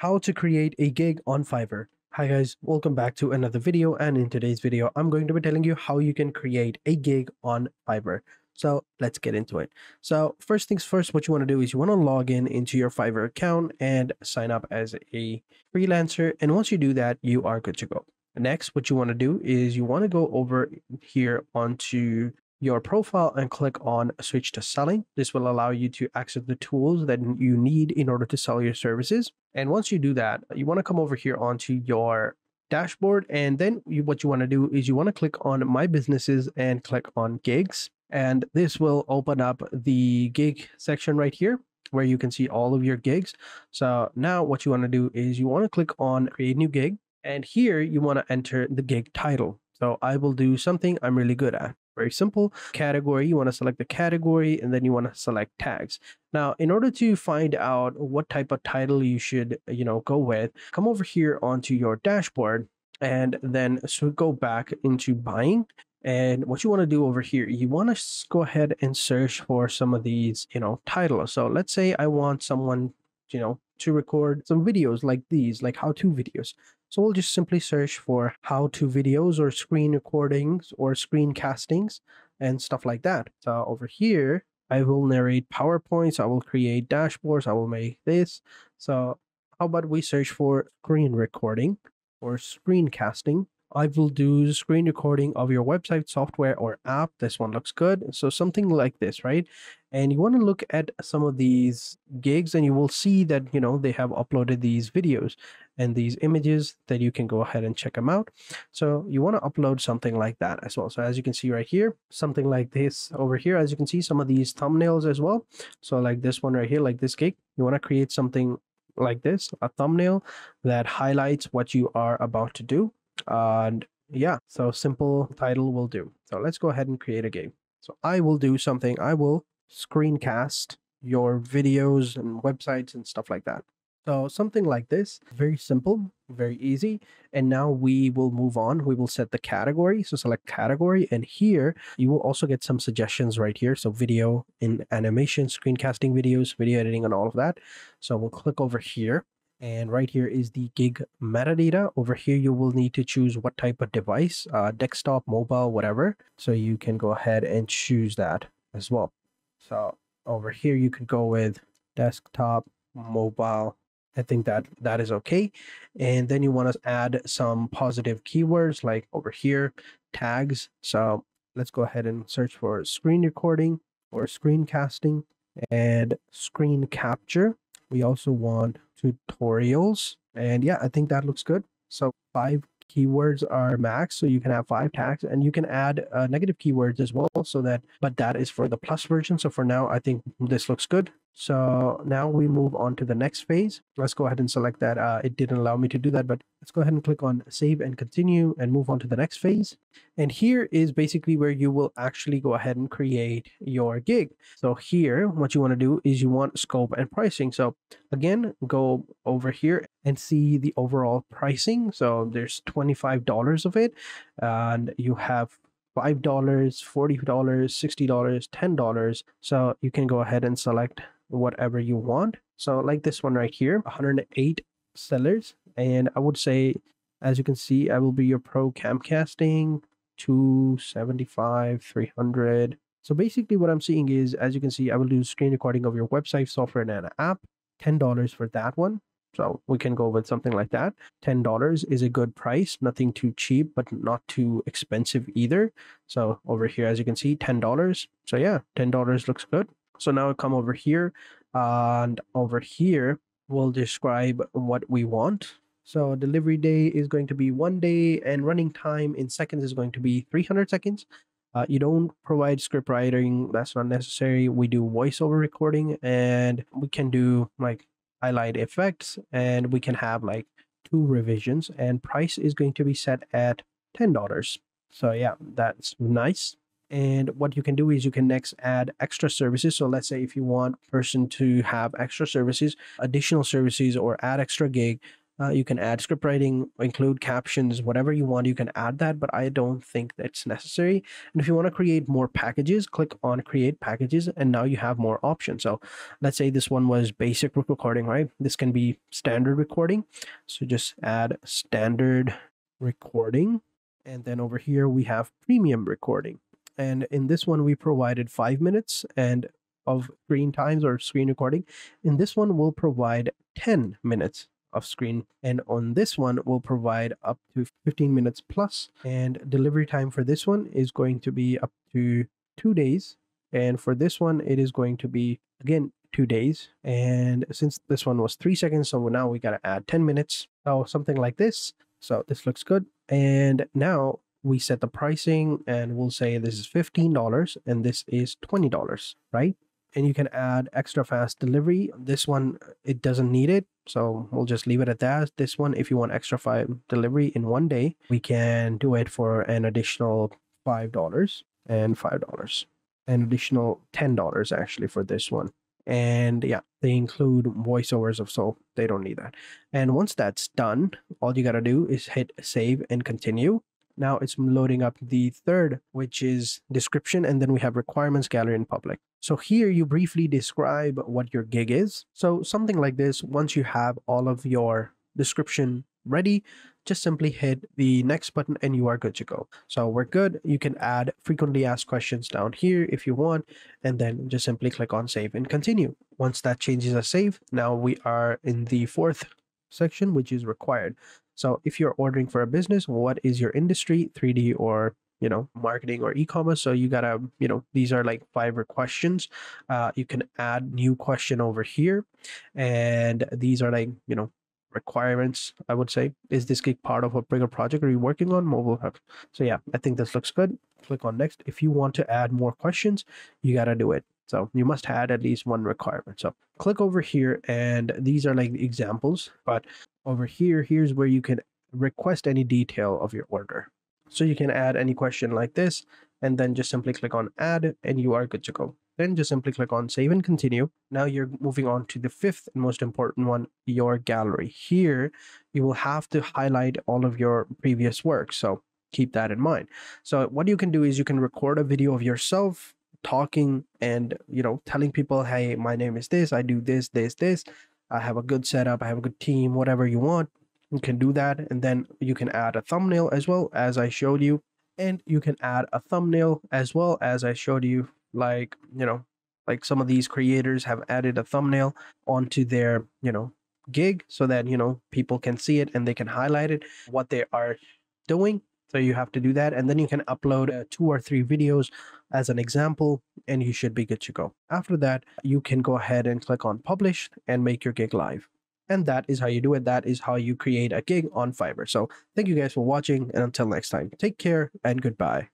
how to create a gig on Fiverr. Hi guys, welcome back to another video and in today's video I'm going to be telling you how you can create a gig on Fiverr. So let's get into it. So first things first, what you want to do is you want to log in into your Fiverr account and sign up as a freelancer. And once you do that, you are good to go. Next, what you want to do is you want to go over here onto your profile and click on switch to selling. This will allow you to access the tools that you need in order to sell your services. And once you do that, you want to come over here onto your dashboard. And then you, what you want to do is you want to click on my businesses and click on gigs. And this will open up the gig section right here where you can see all of your gigs. So now what you want to do is you want to click on create new gig. And here you want to enter the gig title. So I will do something I'm really good at very simple. Category, you want to select the category and then you want to select tags. Now, in order to find out what type of title you should, you know, go with, come over here onto your dashboard and then so go back into buying. And what you want to do over here, you want to go ahead and search for some of these, you know, titles. So let's say I want someone, you know, to record some videos like these, like how-to videos. So we'll just simply search for how-to videos or screen recordings or screencastings and stuff like that. So over here, I will narrate PowerPoints, I will create dashboards, I will make this. So how about we search for screen recording or screencasting I will do screen recording of your website, software, or app. This one looks good. So something like this, right? And you want to look at some of these gigs and you will see that, you know, they have uploaded these videos and these images that you can go ahead and check them out. So you want to upload something like that as well. So as you can see right here, something like this over here, as you can see some of these thumbnails as well. So like this one right here, like this gig, you want to create something like this, a thumbnail that highlights what you are about to do and yeah, so simple title will do. So let's go ahead and create a game. So I will do something. I will screencast your videos and websites and stuff like that. So something like this, very simple, very easy. And now we will move on. We will set the category. So select category. And here you will also get some suggestions right here. So video in animation, screencasting videos, video editing and all of that. So we'll click over here and right here is the gig metadata over here you will need to choose what type of device uh, desktop mobile whatever so you can go ahead and choose that as well so over here you could go with desktop mobile I think that that is okay. And then you want to add some positive keywords like over here, tags. So let's go ahead and search for screen recording or screencasting and screen capture. We also want tutorials. And yeah, I think that looks good. So five keywords are max so you can have five tags and you can add uh, negative keywords as well so that but that is for the plus version so for now i think this looks good so now we move on to the next phase. Let's go ahead and select that. Uh, it didn't allow me to do that, but let's go ahead and click on save and continue and move on to the next phase. And here is basically where you will actually go ahead and create your gig. So here, what you want to do is you want scope and pricing. So again, go over here and see the overall pricing. So there's $25 of it and you have $5, $40, $60, $10. So you can go ahead and select whatever you want. So like this one right here, 108 sellers. And I would say, as you can see, I will be your pro camcasting, 275, 300. So basically what I'm seeing is, as you can see, I will do screen recording of your website, software, and an app. $10 for that one. So we can go with something like that. $10 is a good price, nothing too cheap, but not too expensive either. So over here, as you can see, $10. So yeah, $10 looks good. So now I come over here and over here, we'll describe what we want. So delivery day is going to be one day and running time in seconds is going to be 300 seconds. Uh, you don't provide script writing. That's not necessary. We do voiceover recording and we can do like highlight effects and we can have like two revisions and price is going to be set at $10. So yeah, that's nice. And what you can do is you can next add extra services. So let's say if you want person to have extra services, additional services, or add extra gig, Uh, you can add script writing, include captions, whatever you want, you can add that, but I don't think that's necessary. And if you want to create more packages, click on create packages, and now you have more options. So let's say this one was basic recording, right? This can be standard recording. So just add standard recording. And then over here, we have premium recording. And in this one, we provided five minutes and of screen times or screen recording. In this one, we'll provide 10 minutes of screen. And on this one, we'll provide up to 15 minutes plus. And delivery time for this one is going to be up to two days. And for this one, it is going to be, again, two days. And since this one was three seconds, so now we got to add 10 minutes or something like this. So this looks good. And now we set the pricing and we'll say this is $15 and this is $20, right? And you can add extra fast delivery. This one, it doesn't need it. So we'll just leave it at that. This one, if you want extra five delivery in one day, we can do it for an additional $5 and $5. An additional $10 actually for this one and yeah they include voiceovers of so they don't need that and once that's done all you got to do is hit save and continue now it's loading up the third which is description and then we have requirements gallery and public so here you briefly describe what your gig is so something like this once you have all of your description ready just simply hit the next button and you are good to go. So we're good. You can add frequently asked questions down here if you want, and then just simply click on save and continue. Once that changes a save, now we are in the fourth section, which is required. So if you're ordering for a business, what is your industry, 3D or you know marketing or e-commerce so you gotta you know these are like five questions uh, you can add new question over here and these are like you know requirements, I would say. Is this gig part of a bigger project? Are you working on mobile hub? So yeah, I think this looks good. Click on next. If you want to add more questions, you got to do it. So you must add at least one requirement. So click over here and these are like examples, but over here, here's where you can request any detail of your order. So you can add any question like this and then just simply click on add and you are good to go. Then just simply click on save and continue. Now you're moving on to the fifth and most important one, your gallery. Here, you will have to highlight all of your previous work. So keep that in mind. So what you can do is you can record a video of yourself talking and, you know, telling people, hey, my name is this, I do this, this, this. I have a good setup, I have a good team, whatever you want. You can do that. And then you can add a thumbnail as well as I showed you. And you can add a thumbnail as well as I showed you like you know like some of these creators have added a thumbnail onto their you know gig so that you know people can see it and they can highlight it what they are doing so you have to do that and then you can upload uh, two or three videos as an example and you should be good to go. After that you can go ahead and click on publish and make your gig live. And that is how you do it. That is how you create a gig on fiverr. So thank you guys for watching and until next time take care and goodbye